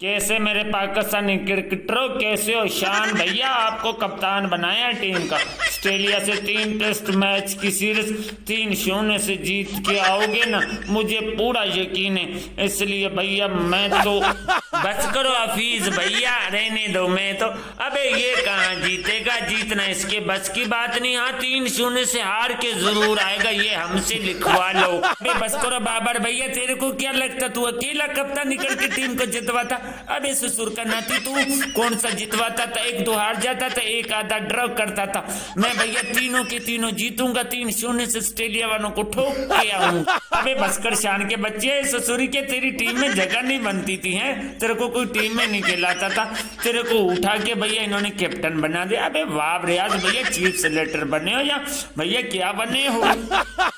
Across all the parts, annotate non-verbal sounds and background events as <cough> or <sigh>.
कैसे मेरे पाकिस्तानी क्रिकेटरों, कैसे हो? शान भैया, आपको कप्तान बनाया टीम का। ऑस्ट्रेलिया से तीन टेस्ट मैच की सीरीज़, तीन शून्य से जीत के आओगे ना? मुझे पूरा यकीन है। इसलिए भैया, मैं तो बस करो हफीज भैया, रहने दो मैं तो। अबे, ये कहाँ जीतेगा? जीतना इसके बस की बात नहीं। हाँ तीन शून्य से हार के ज़रूर आएगा, ये हमसे लिखवा लो। अबे, बस करो बाबर भैया, तेरे को क्या लगता? तू अकेला कप्तान निकल के टीम को जितवाता अबे ससुर का नाती तू कौन सा जितवाता था? एक दो हार जाता था, एक आधा ड्रॉ करता था। मैं भैया तीनों के तीनों जीतूँगा, तीन शून्य से ऑस्ट्रेलिया वालों को ठोक के आऊँगा अबे बसकर शान के बच्चे ससुरी के तेरी टीम में जगह नहीं बनती थी, है? तेरे को कोई टीम में नहीं खिलाता था। तेरे को उठा के भैया इन्होंने कैप्टन बना दिया। अबे वाह रियाज भैया चीफ सेलेक्टर बने हो या? भैया क्या बने हो?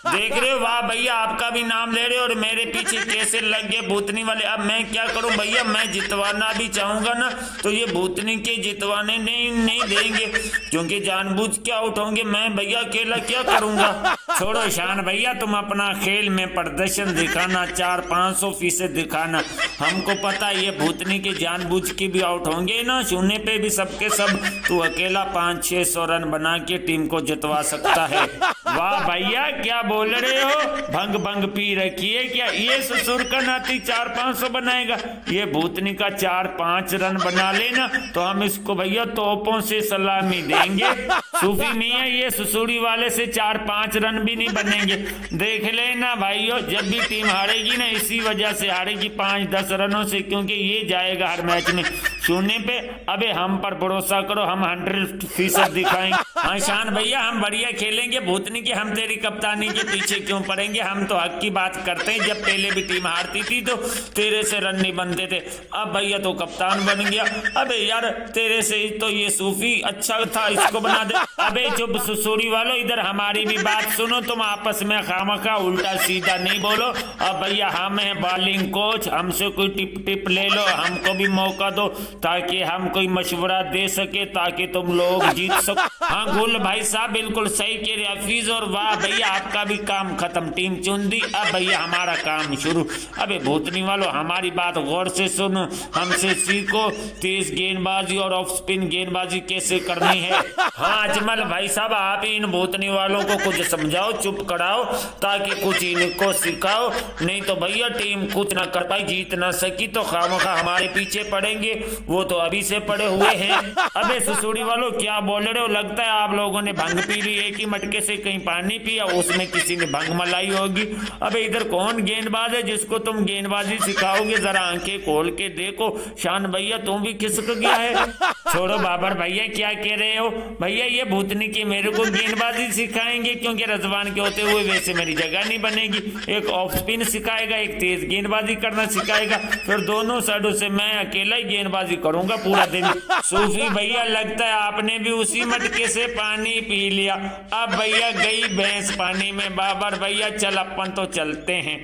देख रहे हो, वाह भैया, आपका भी नाम ले रहे हो और मेरे पीछे कैसे लग गए भूतनी वाले। अब मैं क्या करूँ? भैया, मैं जितवाना भी चाहूँगा ना तो ये भूतनी के जितवाने नहीं नहीं देंगे। क्योंकि जानबूझ के आउट होंगे, मैं भैया अकेला क्या करूँगा? छोड़ो शान भैया, तुम अपना खेल में प्रदर्शन दिखाना, चार पाँच सौ फ़ीसद दिखाना। हमको पता ये भूतनी के जानबूझ के भी आउट होंगे ना, शून्य पे भी सबके सब। तू अकेला पाँच, छह सौ रन बना के टीम को जितवा सकता है। वाह भैया, क्या बोल रहे हो? भंग भंग पी रखी है क्या? ये ससुर का नाती चार पाँच सौ बनाएगा। ये भूतनी का चार पाँच रन बना लेना। तो हम इसको भैया तोपों से सलामी देंगे। <laughs> सूफी नहीं है ये सुसुड़ी वाले से चार पाँच रन भी नहीं बनेंगे। देख लेना भाइयों जब भी टीम हारेगी ना इसी वजह से हारेगी पाँच दस रनों से क्योंकि ये जाएगा हर मैच में। शून्य पे, अबे हम पर भरोसा करो, हम हंड्रेड फ़ीसद दिखाएँगे। हाँ शान भैया, हम बढ़िया खेलेंगे। भूतनी की हम तेरी कप्तानी के पीछे क्यों पड़ेंगे? हम तो हक की बात करते हैं। जब पहले भी टीम हारती थी तो तेरे से रन नहीं बनते थे। अब भैया तो कप्तान बन गया। अबे यार, तेरे से तो ये सूफी अच्छा था, इसको बना दे। अबे चुप सुसूरी वालों, इधर हमारी भी बात सुनो, तुम आपस में खामखा, उल्टा सीधा नहीं बोलो। अब भैया, हम हैं बॉलिंग कोच, हमसे कोई टिप टिप ले लो, हमको भी मौका दो, ताकि हम कोई मशवरा दे सके, ताकि तुम लोग जीत सको। हाँ गुल भाई साहब, बिल्कुल सही कह रहे हफीज और वाह, भैया, आपका भी काम खत्म। टीम चुन दी अब भैया, हमारा काम शुरू। अबे, भूतनी वालों, हमारी बात गौर से सुनो, हमसे सीखो, तेज गेंदबाजी और ऑफ़ स्पिन गेंदबाजी कैसे करनी है? हाँ अजमल भाई साहब, आप इन भूतनी वालों को कुछ समझाओ, चुप कराओ, ताकि कुछ इनको सिखाओ। नहीं तो भैया, टीम कुछ ना कर पाई, जीत ना सकी तो खामखा हमारे पीछे पड़ेंगे। वो तो अभी से पड़े हुए हैं। अबे, सुसुड़ी वालों, क्या बोल रहे हो? लगता है आप लोगों ने भंग पी ली, एक ही मटके से कहीं पानी पिया, उसमें किसी ने भंग मलाई होगी। अबे, इधर कौन गेंदबाज है, जिसको तुम गेंदबाजी सिखाओगे? जरा आँखें खोल के देखो। शान भैया, तुम भी खिसक गया है। छोड़ो, बाबर भैया, क्या कह रहे हो? भैया, ये भूतनी की मेरे को गेंदबाजी सिखाएँगे, क्योंकि रजवान के होते हुए वैसे मेरी जगह नहीं बनेगी। एक ऑफ़ स्पिन सिखाएगा, एक तेज गेंदबाजी करना सिखाएगा, फिर दोनों साइडों से मैं अकेला ही गेंदबाजी करूँगा पूरा दिन। सूफी भैया, लगता है आपने भी उसी मटके से पानी पी लिया। अब भैया, गई भैंस पानी में। बाबर भैया, चल अपन तो चलते हैं।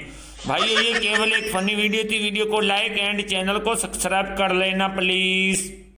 भाई, ये केवल एक फनी वीडियो थी। वीडियो को लाइक एंड चैनल को सब्सक्राइब कर लेना प्लीज़